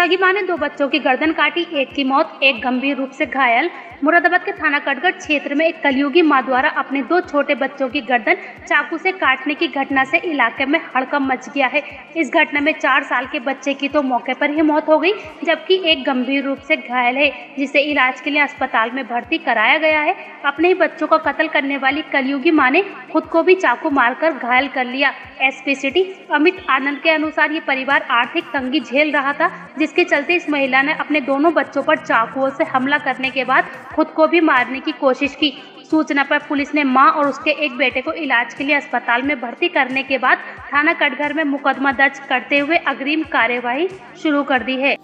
सगी माँ ने दो बच्चों की गर्दन काटी, एक की मौत, एक गंभीर रूप से घायल। मुरादाबाद के थाना कटगढ़ क्षेत्र में एक कलयुगी माँ द्वारा अपने दो छोटे बच्चों की गर्दन चाकू से काटने की घटना से इलाके में हड़कम मच गया है। इस घटना में चार साल के बच्चे की तो मौके पर ही मौत हो गई, जबकि एक गंभीर रूप से घायल है, जिसे इलाज के लिए अस्पताल में भर्ती कराया गया है। अपने ही बच्चों का कत्ल करने वाली कलयुगी माँ ने खुद को भी चाकू मारकर घायल कर लिया। एसपी सिटी अमित आनंद के अनुसार ये परिवार आर्थिक तंगी झेल रहा था जिसके चलते इस महिला ने अपने दोनों बच्चों पर चाकुओं से हमला करने के बाद खुद को भी मारने की कोशिश की। सूचना पर पुलिस ने माँ और उसके एक बेटे को इलाज के लिए अस्पताल में भर्ती करने के बाद थाना कटघर में मुकदमा दर्ज करते हुए अग्रिम कार्यवाही शुरू कर दी है।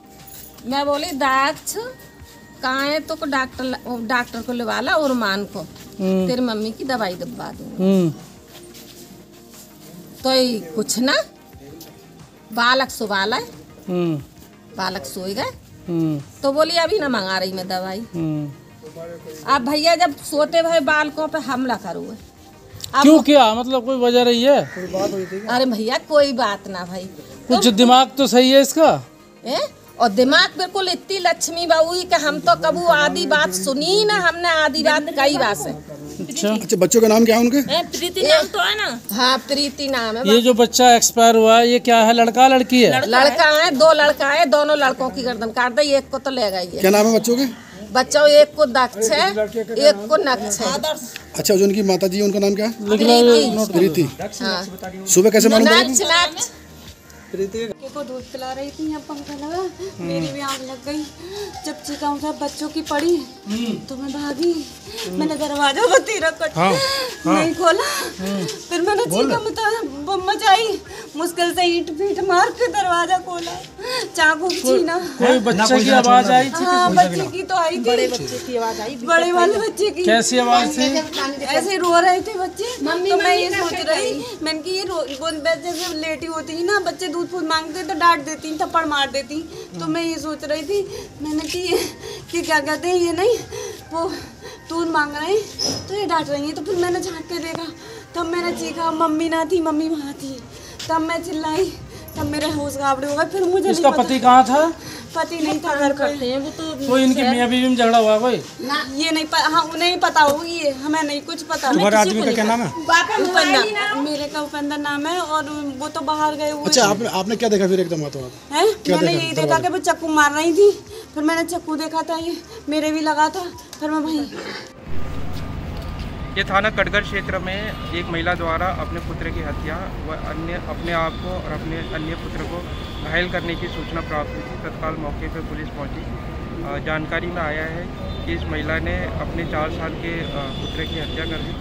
मैं बोली दाक्ष कहाँ है तो डॉक्टर डॉक्टर को लवा ला और मान को। तेरी मम्मी की दवाई दबा दूँगी। हम्म। तो कुछ ना बालक सुबाला है। हम्म। बालक सोए गए। हम्म। तो बोली अभी ना मंगा रही मैं दवाई। हम्म। अब भैया जब सोते भय बालकों पे हमला करो। अब क्यों क्या? मतलब कोई वजह रही है? अरे भैया कोई बात ना भाई। कुछ दिमाग तो सही है इसका? ए? और दिमाग बिल्कुल इतनी लक्ष्मी बाबू कि हम तो कबू आधी बात सुनी ना हमने आधी बात कई बात से। अच्छा। अच्छा बच्चों का नाम क्या है उनके? प्रीति नाम तो है ना। हाँ प्रीति नाम है ये जो बच्चा एक्सपायर हुआ है ये क्या है? लड़का लड़की है? लड़का है दो लड़का है दोनों लड़कों की गर्दन काट दे एक को तो ले गई क्या नाम है बच्चों के? बच्चों एक को दक्ष है एक को नक्ष है। अच्छा जो उनकी माता जी उनका नाम क्या है? प्रीति। हाँ। सुबह कैसे मालूम लड़के को दूध पिला रही थी यहाँ पंखा लगा। मेरी भी आग लग गई। जब चीखा उठा बच्चों की पड़ी। तो मैं भागी। मैंने दरवाज़ा बतीरा कट नहीं खोला। फिर मैंने चीखा मचा मचाई। मुश्किल से ईट पीट मार के दरवाज़ा खोला। चाकू छीना। कोई बच्चे की आवाज़ आई? थी हाँ बच्चे की तो आई थी। बड़े बच्चे की आवाज़ आई बड़े वाले बच्चे की। कैसी आवाज़ थी? ऐसे रो रहे थे बच्चे। तो मैं ये सोच रही मैंने कि ये जैसे लेटी होती ना बच्चे दूध फूद मांगते तो डांट देती थप्पड़ मार देती। तो मैं ये सोच रही थी मैंने कि कि क्या कहते हैं ये नहीं वो दूध मांग रहे हैं तो ये डांट रही है। तो फिर मैंने झाँक के देखा तब मैंने चीखा मम्मी ना थी मम्मी वहाँ थी। तब मैं चिल्लाई तब मेरे होश गाबड़े हो गए फिर मुझे पति कहाँ था। पता नहीं था घर करते हैं वो तो कोई इनकी मियाँ बीवी में झगड़ा हुआ कोई? ये नहीं पता हाँ उन्हें ही पता होगी ये हमें नहीं कुछ पता। तुम्हारे आदमी का क्या नाम है? उपेंद्र मेरे का उपेंद्र नाम है और वो तो बाहर गए हुए अच्छा आपने आपने क्या देखा फिर एकदम हाथों हाथ मैंने देखा यही देखा कि वो चक्कू मार रही थी फिर मैंने चक्कू देखा था ये मेरे भी लगा था फिर मैं वहीं ये थाना कटगढ़ क्षेत्र में एक महिला द्वारा अपने पुत्र की हत्या व अन्य, अपने आप को और अपने अन्य पुत्र को घायल करने की सूचना प्राप्त हुई थी। तत्काल मौके पर पुलिस पहुँची। जानकारी में आया है कि इस महिला ने अपने चार साल के पुत्र की हत्या कर दी।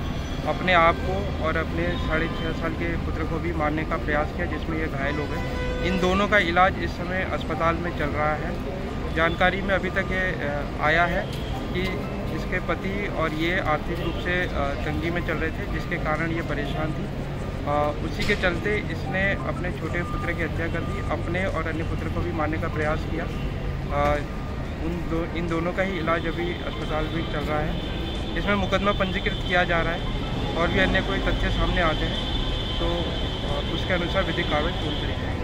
अपने आप को और अपने साढ़े छः साल के पुत्र को भी मारने का प्रयास किया, जिसमें ये घायल हो गए। इन दोनों का इलाज इस समय अस्पताल में चल रहा है। जानकारी में अभी तक ये आया है कि इसके पति और ये आर्थिक रूप से तंगी में चल रहे थे जिसके कारण ये परेशान थी। अ, उसी के चलते इसने अपने छोटे पुत्र की हत्या कर दी अपने और अन्य पुत्र को भी मारने का प्रयास किया। अ, उन दो इन दोनों का ही इलाज अभी अस्पताल में चल रहा है। इसमें मुकदमा पंजीकृत किया जा रहा है और भी अन्य कोई तथ्य सामने आते हैं तो उसके अनुसार विधिक कार्रवाई पूरी करी जाएगी